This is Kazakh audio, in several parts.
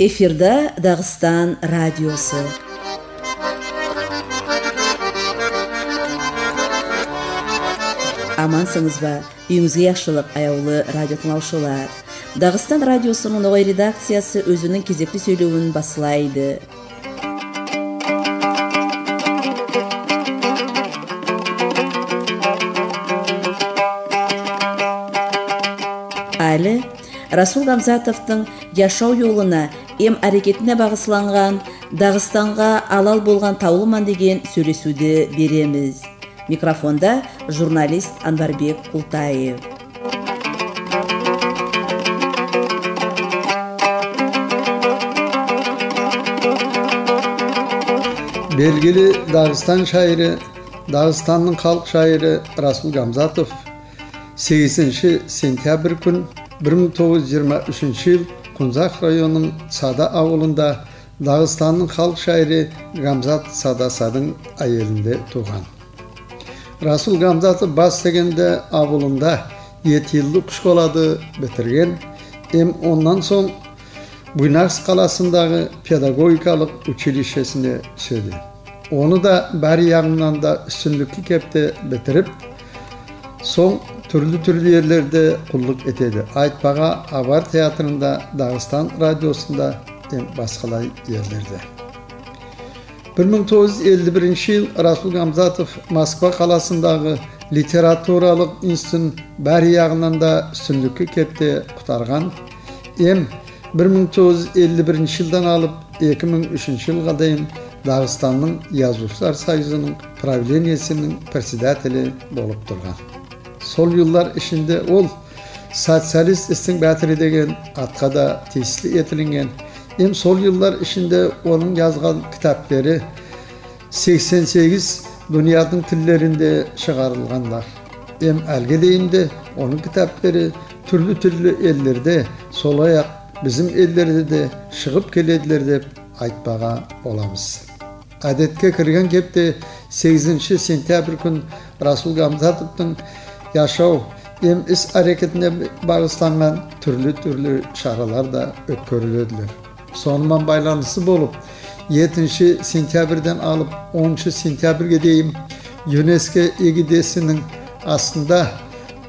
эфирда дагыстан радиосу амансыңызбы үйүңүзгө жакшылык аяулы радио тыңоочулар дагыстан радиосунун ногой редакциясы өзүнүн кезектүү сүйлөүн басылайды али расул гамзатовдун жашоо жолуна эм аракетине багышланган дагыстанга алал болгон табылман деген сүйлөшүүдү беребиз микрофонда журналист анварбек култаев белгілі дағыстан шайыры дағыстанның халық шайыры расул гамзатов 8 сентябрь күн 1923 жыл құнзақ районының сада ауылында дағыстанның халық шайыры гамзат садасадың әйелінде туған расул гамзатов бас дегенде авылында жеті школады бітірген эм ондан соң буйнакс қаласындағы педагогикалық училищесіне түседі оны да бәр жағынан да үстінлікке кепті бітіріп соң түрлі түрлі жерлерде құлдық етеді айтпаға абар театрында дағыстан радиосында басқалай жерлерде 1951 жыл расул гамзатов москва қаласындағы литературалық институтын бәр жағынан да үстінлікке кепте құтарған ем 1951 жылдан алып 2003 жылға дейін дағыстанның жазушылар союзының правлениясының председателі болып тұрған сол жылдар ішінде ол социалист істің бәтірі деген атқа да тиісті етілінген Hem sol yıllar içinde onun yazgan kitapları 88 dünyanın tillerinde çıkarılganlar. Hem elgedeyinde onun kitapları türlü türlü ellerde solayak bizim ellerde de шығып келеділер деп айтпаға боламыз әдетке кірген кепте 8 сентябрь күн расул гамзатовтың яшау ем іс әрекетіне бағышталған түрлі түрлі шаралар да өткөрүлөдүлөр сонымен байланысы болып 7 сентябрьден алып 10 сентябрьге дейін юнеско егидесінің астында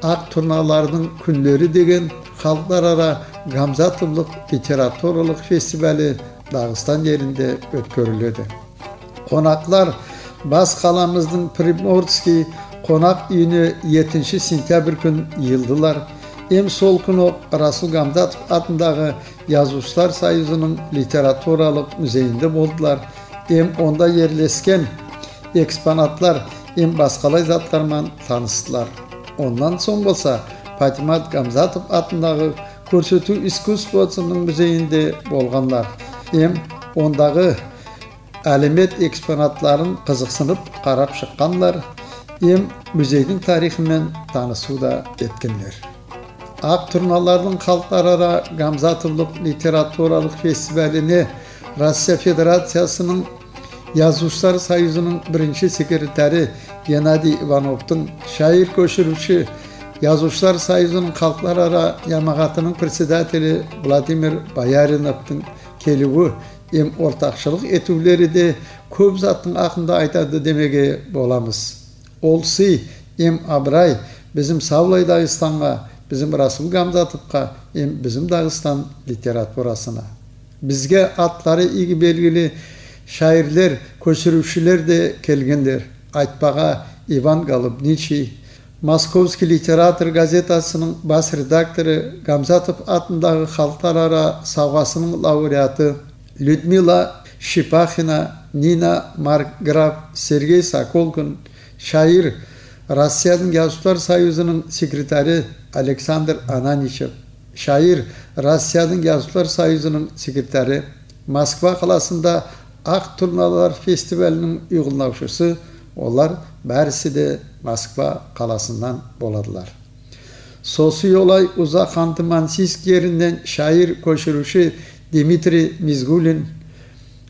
ақ турналардың күндері деген халықарара гамзатовлық литературалық фестивалі дағыстан жерінде өткөрүлөдү қонақлар бас қаламыздың приморский қонақ үйіне 7 сентябрь күн йылдылар эм сол күні расул гамзатов атындағы жазушылар союзының литературалық музейінде болдылар эм онда ерлескен экспонатлар эм басқалай заттармен таныстылар ондан соң болса патимат гамзатов атындағы көрсету искусствосының музейінде болғандар эм ондағы әлемет экспонатларын қызықсынып қарап шыққандар эм музейдің тарихымен танысуда еткендер ақ турналардың халықарара гамзатовлық литературалық фестиваліне россия федерациясының жазушылар союзының бірінші секретары геннадий ивановтың шайыр көшіруші жазушылар союзының халықарара жамағатының председателі владимир бояриновтың келуі ем ортақшылық етулері де көп заттың ақында айтады демеге боламыз ол сый ем абырай біздің саулай дағыстанға bizim Rasul Gamzatovqa hem bizim Dağıstan literaturasına. Bizge atları iyi belgili şairler, köçürüşçüler de kelgendir. Айтпаға Иван Голубничий, Московский литератор газетасының бас редакторы Гамзатов атындағы халықарара сауғасының лауреаты Людмила Шипахина, Нина Марграф, Сергей Соколкин, шайыр Россияның Жазушылар Союзының секретары Александр Ананичев, шайыр Россияның Жазушылар Союзының секретары, Москва қаласында Ақ Турналар фестивалінің ұйғылнаушысы, олар бәрісі де Москва қаласынан боладылар. Сосы олай ұзақ Ханты-Мансийск жерінен шайыр көшіруші Дмитрий Мизгулин,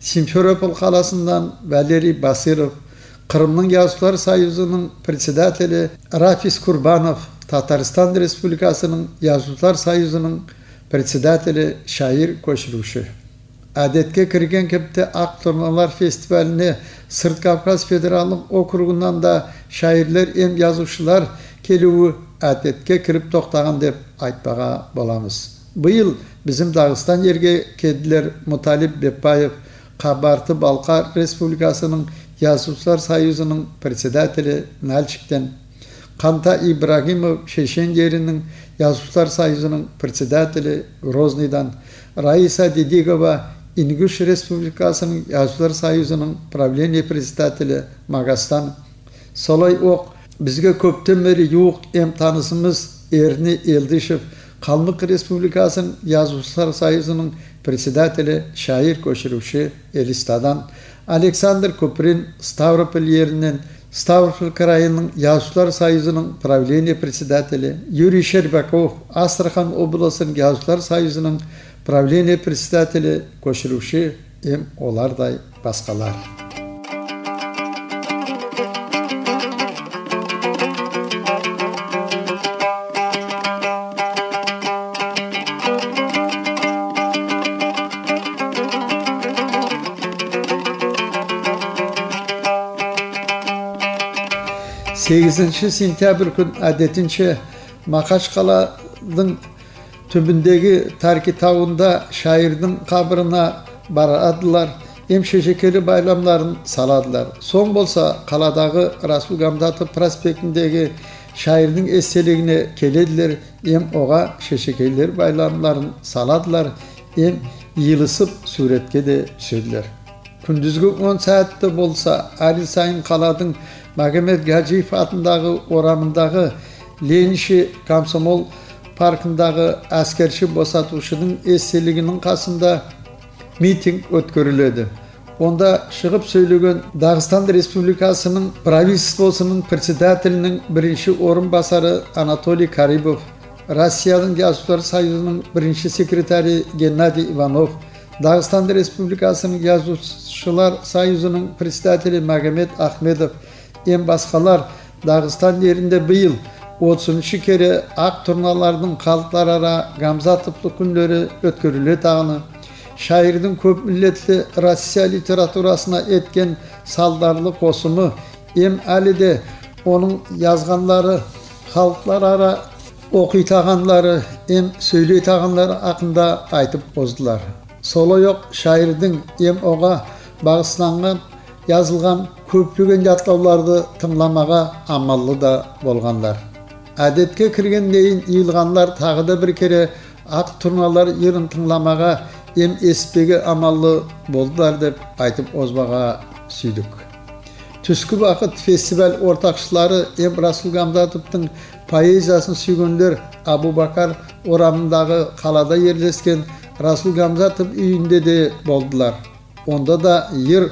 Симферополь қаласынан Валерий Басыров, Қырымның Жазушылар Союзының председателі Рафис Курбанов, Татарстан Республикасының Yazıcılar Союзының председателі шайыр көшіруші. Adetke kirgen kepte Ak Turnalar Festivaline Sırt Kafkas Federallık Okrugundan da şairler em yazuşular kelüğü adetke kirip toktağın dep aytpağa bolamız. Bu yıl bizim Dağıstan yerge kediler Mutalip Bepayev Kabartı Yazıpsar Sayızı'nın председателі Nalçik'ten Kanta İbrahimov Şeşen yerinin Yazıpsar Sayızı'nın председателі Розний'dan Раиса Дидигова İngüş Respublikasının Yazıpsar Sayızı'nın правление председателі Magastan Solay ok bizge köpten beri yo'q em tanısımız Erni Eldişev Kalmık Respublikasının Yazıpsar Sayızı'nın председателі şair koşuruşu Elistadan Александр Куприн Ставрополь yerinin Ставрополь крайының Yazıçlar Sayızı'nın правление председателі, Юрий Щербаков Астрахан облысының Yazıçlar Sayızı'nın правление председателі көшіруші ем олардай басқалар. 8 сентябрь күн әдетінше Мақашқаладың түбіндегі Тарки тауында шайырдың қабырына барадылар, ем шешекелі байламларын саладылар. Сон болса қаладағы Расул Гамдатов проспектіндегі шайырдың естелігіне келеділер, ем оға шешекелер байламларын саладылар, ем йылысып суретке де түседілер. Күндізгі 10 сәтті болса, әрі сайын қаладың Магомед Гаджиев атындағы орамындағы Лениши Комсомол паркындағы әскерші босатушының естелігінің қасында митинг өткөрүлөдү. Онда шығып сөйлеген Дағыстан Республикасының правительствосының председателінің бірінші орын басары Анатолий Карибов, Россияның Жазушылар Союзының бірінші секретарі Геннадий Иванов, Дағыстан Республикасының Жазушылар Союзының председателі Магомед Ахмедов, ем басқалар Дағыстан жерінде биыл 30 кере ақ турналардың халықтар ара Гамзатовлы күндері өткөрүлө тағыны. Шайырдың көп миллетлі Россия литературасына еткен салдарлы қосымы ем әлі де оның yazғанлары халықтар ара оқи тағанлары ем сөйлей тағанлары ақында айтып қоздылар. Солай оқ шайырдың ем оға бағысланған жазылған көптеген жаттауларды тыңламаға амаллы да болғандар. Әдетке кіргендейін иылғанлар тағы да бір кере ақ турналар ерін тыңламаға ем еспеге амаллы болдылар деп айтып озбаға сүйдік. Түскі бақыт фестиваль ортақшылары ем расул гамзатовтың поэзиясын сүйгендер абу бакар орамындағы қалада ерлескен расул гамзатов үйінде де болдылар. Онда да ер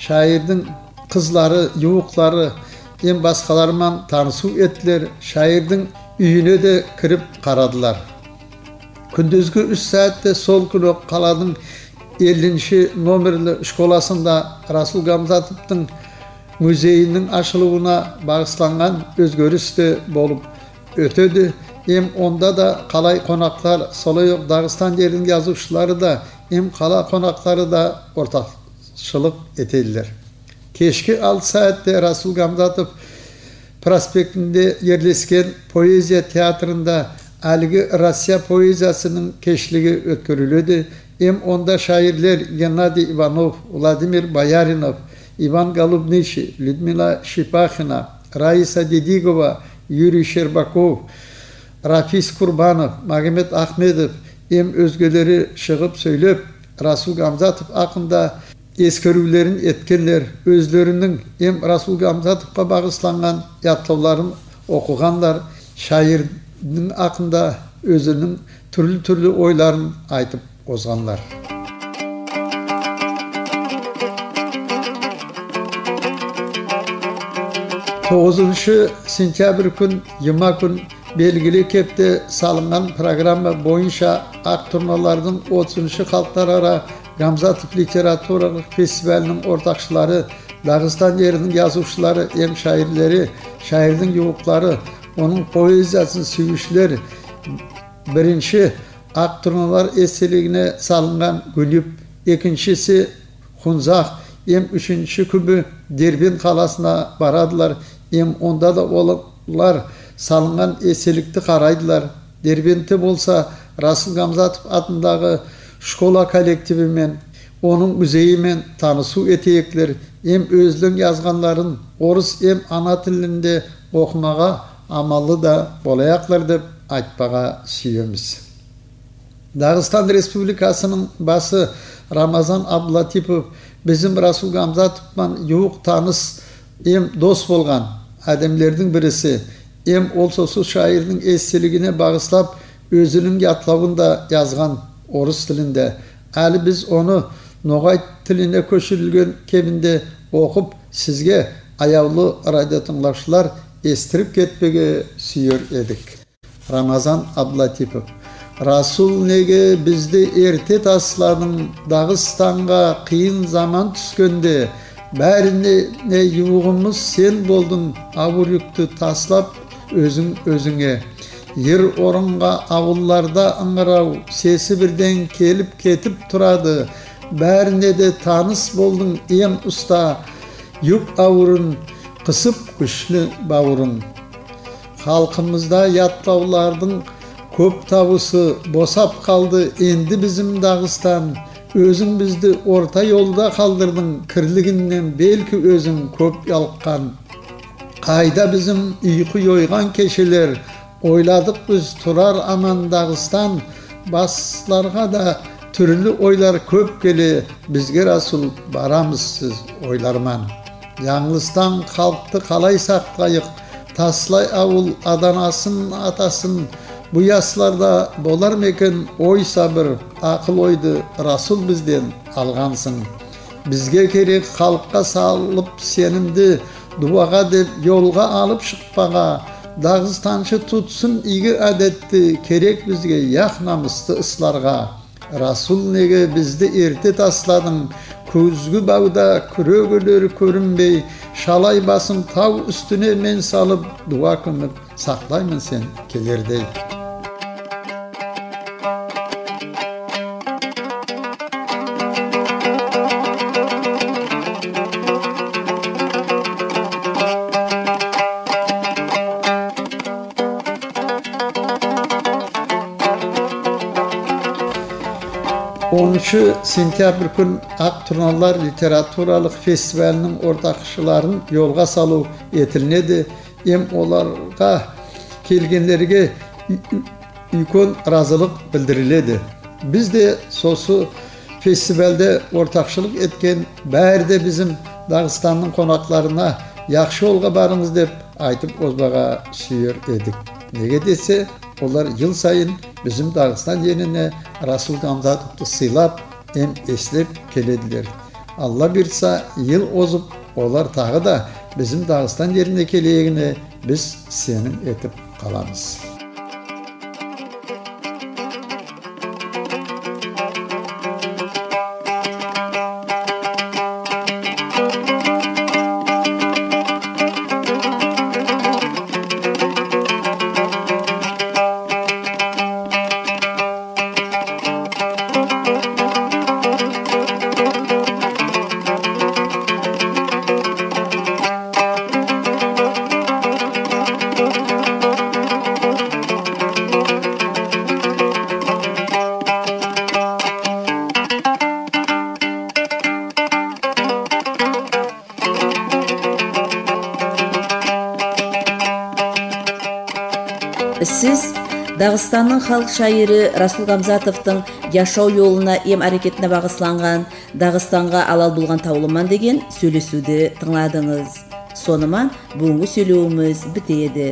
шайырдың қызлары юуклары ем басқаларымен танысу еттілер шайырдың үйіне де кіріп қарадылар күндізгі үш сәтте сол күні қаланың елінші номерлі школасында расул гамзатовтың музейінің ашылуына бағысланған өзгеріс те болып өтеді ем онда да қалай қонақтар солай ақ дағыстан жерінің жазушылары да ем қала қонақтары да ортақ шылық етеділер кешкі алты сәтте расул гамзатов проспектінде ерлескен поэзия театрында әлгі россия поэзиясының кешлігі өткөрүлөдү эм онда шайырлер геннадий иванов владимир бояринов иван голубничий людмила шипахина раиса дедигова юрий щербаков рафис курбанов магомед ахмедов эм өзгелері шығып сөйлеп расул гамзатов ақында ескерулерін еткендер өздерінің ем расул гамзатовқа бағысланған жаттауларын оқығандар шайырдың ақында өзінің түрлі түрлі ойларын айтып озғандар тоғызыншы сентябрь күн жиырма күн белгілі кепте салынған программа бойынша ақ турналардың отызыншы халықтарара Gamzatov Literaturalık Festivali'nin ortakçıları, Dağıstan yerinin yazıçları, hem şairleri, şairin yuvukları, onun poeziyasını süvüşleri, birinci турналар эстелигине салынган гүлүп экинчиси хунзак эм үчүнчү күбү дербин каласына барадылар эм онда да олар салынган эстеликти карайдылар дербентте болса расул гамзатов атындагы школа коллективи мен оның музейімен танысу етейіктер ем өзінің жазғандарын орыс ем ана тілінде оқымаға амалы да болаяқлар деп айтпаға сүйеміз. Дағыстан республикасының басы рамазан абдулатипов bizim расул гамзатовпен жуық таныс ем дос болған әдемлердің бірісі ем ол шайырдың естелігіне бағыслап өзінің ятлауын да жазған орыс тілінде. Әлі біз оны ноғай тіліне көшірілген кебінде оқып сізге аяулы радио тыңдаушылар естіріп кетпеге сүйер едік. Рамазан абдулатипов. Расул неге бізді ерте тасладың? Дағыстанға қиын заман түскенде. Бәріне не юғымыз сен болдың ауыр жүкті таслап өзің өзіңе. Ер орынға ауылларда ыңырау сесі бірден келіп кетіп тұрады. Бәріне де таныс болдың ем ұста. Юк ауырын қысып күшлі бауырын. Халқымызда яттаулардың көп табысы босап қалды енді біздің дағыстан. Өзің бізді орта жолда қалдырдың кірлігінен белкі өзің көп ялыққан. Қайда біздің ұйқы ойған кешелер? Ойладық біз тұрар аман дағыстан басларға да түрлі ойлар көп келе бізге расул барамыз сіз ойларман жаңылыстан халықты қалай сақтайық таслай ауыл аданасын атасын бұл ясларда болар мекен ой сабыр ақыл ойды расул бізден алғансың бізге керек халыққа салып сенімді дуаға деп жолға алып шықпаға дағыстаншы тұтсын игі әдетті керек бізге яқ намысты ысларға расул неге бізді ерте тасладың көзгі бауда күрегелер көрінбей шалай басым тау үстіне мен салып дуа көміп сақтаймын сен келердей оныншы сентябрь күн ақ тұрналар литературалық фестивалінің ортақшыларын жолға салу етілінеді ем оларға келгендерге үлкен разылық білдіріледі біз де сосы фестивальде ортақшылық еткен бәрі де bizim дағыстанның қонақтарына жақсы жолға барыңыз деп айтып озбаға сүйер едік неге десе олар жыл сайын біздің дағыстан жеріне расул гамзатовты сыйлап эм эстеп келедилер алла бұйыртса ел озып олар тағы да біздің дағыстан жеріне келегіне біз сенім етіп қаламыз дағыстанның халық шайыры расул гамзатовтың жашоо жолуна эм аракетине багышланган дагыстанга алал булган таулыман деген сүйлөшүүдү тыңладыңыз. Сонуман бүгүнкү сүйлөөбүз бүтеди